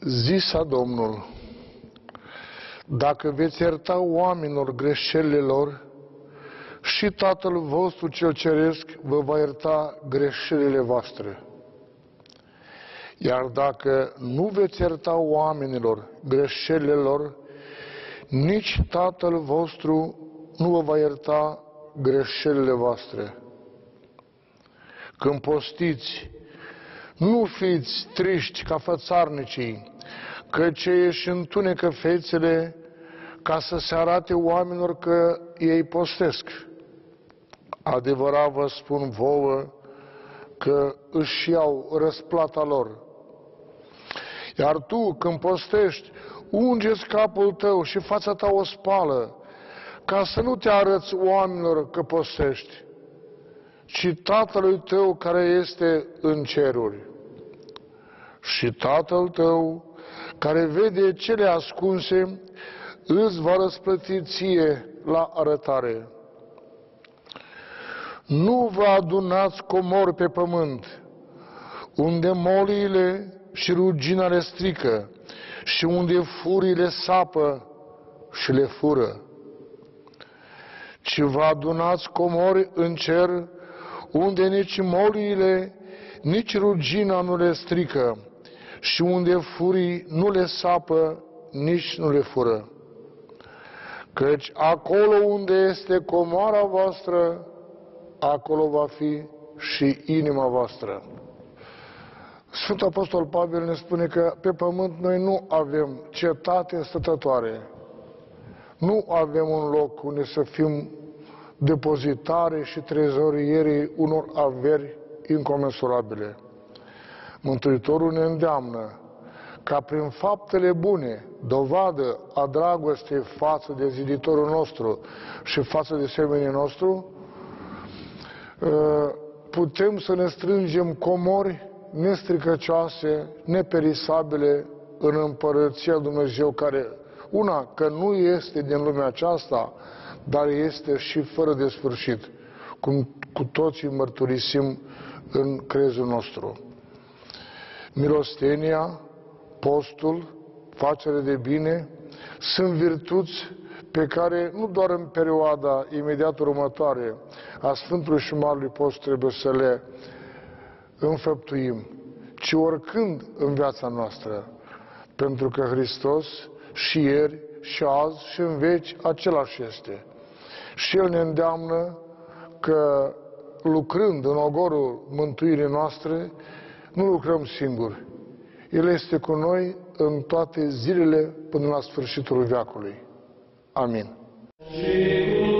Zisa Domnul, dacă veți ierta oamenilor greșelile lor, și Tatăl vostru cel ceresc vă va ierta greșelile voastre. Iar dacă nu veți ierta oamenilor greșelile lor, nici Tatăl vostru nu vă va ierta greșelile voastre. Când postiți, nu fiți triști ca fățarnicii, că ce își întunecă fețele ca să se arate oamenilor că ei postesc. Adevărat vă spun vouă că își iau răsplata lor. Iar tu, când postești, ungeți capul tău și fața ta o spală, ca să nu te arăți oamenilor că postești, ci Tatălui tău care este în ceruri. Și Tatăl tău, care vede cele ascunse, îți va răsplăti ție la arătare. Nu vă adunați comori pe pământ, unde moliile și rugina le strică și unde furile sapă și le fură. Ci vă adunați comori în cer, unde nici moliile, nici rugina nu le strică și unde furii nu le sapă, nici nu le fură. Căci acolo unde este comoara voastră, acolo va fi și inima voastră. Sfântul Apostol Pavel ne spune că pe pământ noi nu avem cetate stătătoare. Nu avem un loc unde să fim depozitare și trezorierii unor averi incomensurabile. Mântuitorul ne îndeamnă ca prin faptele bune, dovadă a dragostei față de ziditorul nostru și față de semenii nostru, ă, putem să ne strângem comori nestricăcioase, neperisabile în împărăția Dumnezeu care, una, că nu este din lumea aceasta, dar este și fără de sfârșit, cum cu toții mărturisim în crezul nostru. Milostenia, postul, facere de bine, sunt virtuți pe care nu doar în perioada imediat următoare a Sfântului și Marului Post trebuie să le înfăptuim, ci oricând în viața noastră, pentru că Hristos și ieri, și azi, și în veci același este. Și El ne îndeamnă că lucrând în ogorul mântuirii noastre, nu lucrăm singuri. El este cu noi în toate zilele până la sfârșitul veacului. Amin. Și